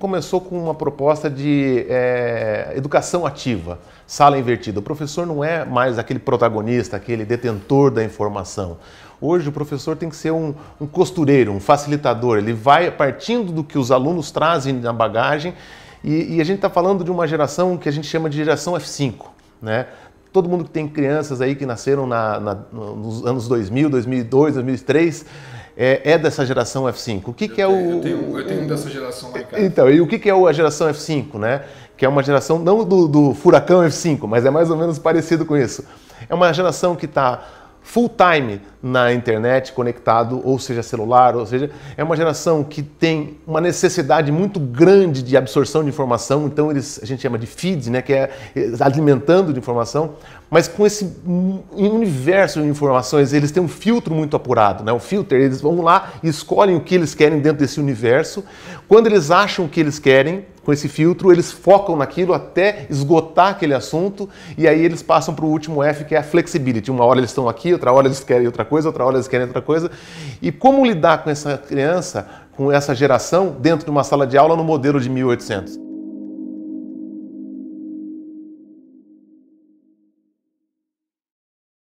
começou com uma proposta de é, educação ativa, sala invertida. O professor não é mais aquele protagonista, aquele detentor da informação. Hoje o professor tem que ser um, um costureiro, um facilitador. Ele vai partindo do que os alunos trazem na bagagem e, e a gente está falando de uma geração que a gente chama de geração F5, né? Todo mundo que tem crianças aí que nasceram na, na, nos anos 2000, 2002, 2003 é, é dessa geração F5. O que, que é o. Eu tenho, eu tenho dessa geração lá em casa. Então, e o que, que é a geração F5, né? Que é uma geração não do, do furacão F5, mas é mais ou menos parecido com isso. É uma geração que está full time na internet, conectado, ou seja, celular, ou seja, é uma geração que tem uma necessidade muito grande de absorção de informação, então eles a gente chama de feed, né, que é alimentando de informação, mas com esse universo de informações, eles têm um filtro muito apurado, né? O filter, eles vão lá e escolhem o que eles querem dentro desse universo. Quando eles acham o que eles querem, com esse filtro, eles focam naquilo até esgotar aquele assunto e aí eles passam para o último F, que é a flexibility. Uma hora eles estão aqui, outra hora eles querem outra coisa, outra hora eles querem outra coisa. E como lidar com essa criança, com essa geração, dentro de uma sala de aula no modelo de 1800?